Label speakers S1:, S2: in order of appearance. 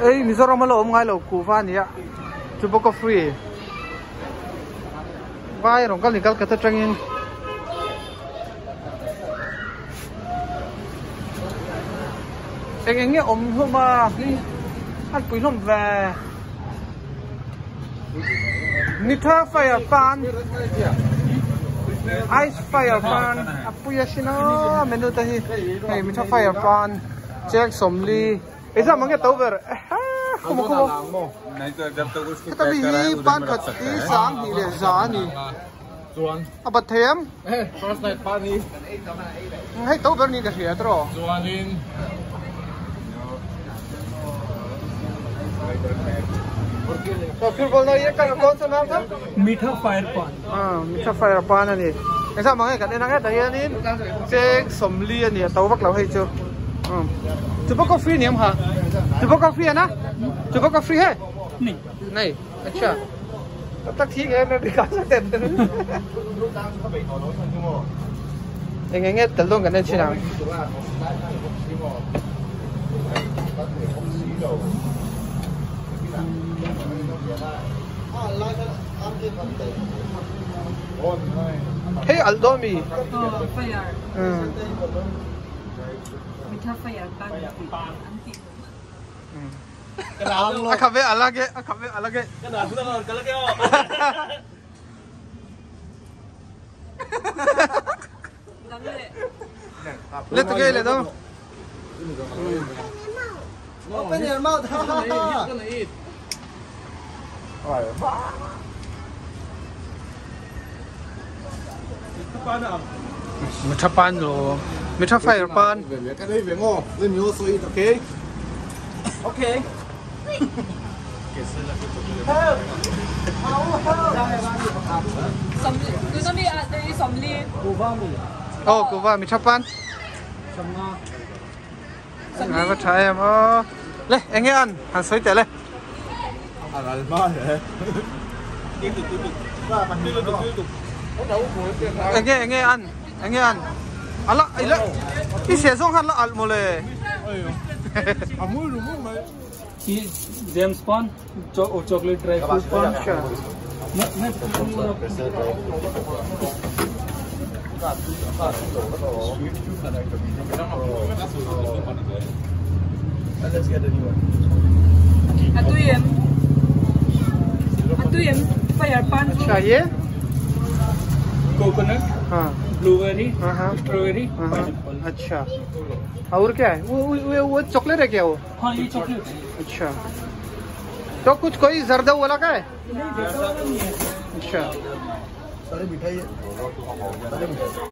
S1: ấy Mizoram lo om ngay lo ku van ni ya chụp boko free. Vai, rong cái nikal kata trangin anh nghe ông hôm mà ăn quý lom về. Nitra fire fan ice fire fan apuya sino menu tahi hey mitra fire fan jack somli isa mange tover kumo kumo kita bi hi pan khat ti sang hi le za ni
S2: chuan
S1: abat them
S2: first night party
S1: hay tover ni ka hria tro
S2: chuanin
S1: तो फिर बोलना ये का कौन सा नाम था
S2: मीठा फायर पान
S1: हाँ मीठा फायर पान ani ऐसा mange kan ena nga tahian in chek somli ani to bak lo hei chu um chu bak coffee niam ha chu bak coffee na chu bak coffee hai
S2: नहीं
S1: नहीं अच्छा तब तक ठीक है मैं भी खा सकते हैं nghe nghe tận luôn cái này chứ nào Hey Aldomi
S3: Oh, fire.
S1: ừ.
S3: Mita fire pan.
S2: ਕਰਾ ਲੋ ਅੱਖਾਂ ਵੇ ਅਲੱਗੇ ਅੱਖਾਂ ਵੇ ਅਲੱਗੇ ਕਦਾਂ ਦਾ ਨਾਲ ਕਲ ਗਿਆ ਲੰਮੇ ਲੈ
S3: ਤੂੰ
S1: ਗਏ ਲੈ ਦੋ ਓਪਨ
S2: ਯਰ ਮਾਉਥ ਹਾ ਹਾ ਹਾ ਹਾ ਆਏ ਵਾਹ ਮਿੱਠਾ
S1: ਪਾਨ ਲੋ ਮਿੱਠਾ ਫਾਇਰ ਪਾਨ ਵੇ
S4: ਵੇ ਕਰੇ ਵੇ ਮੋ ਲੈ ਮਿਓ ਸੋਈ okay ok.
S2: Okay.
S3: Somli. Du som vi är det är somli.
S1: Oh kuva Mita pan Ai mà try em. Ô. Le anh nghe ăn. Hàng sới tệ le
S4: à là ba thế
S1: anh nghe anh nghe ăn. Anh nghe ăn. Ala ila i se song han la al mole
S4: à mũi đúng không mày
S2: James Pan, cho oh, chocolate dry fruit pan.
S1: अच्छा
S2: मैं मैं
S3: Atuyem. Atuyem fire pan.
S1: चाहिए
S2: coconut,
S1: हाँ
S2: blueberry,
S1: हाँ हाँ
S2: strawberry,
S1: हाँ,
S2: pineapple.
S1: अच्छा। और क्या है? वो वो वो, वो चॉकलेट है क्या वो?
S2: हाँ ये चॉकलेट
S1: अच्छा। तो कुछ कोई जर्दा वाला का है? अच्छा।
S4: सारी मिठाई है।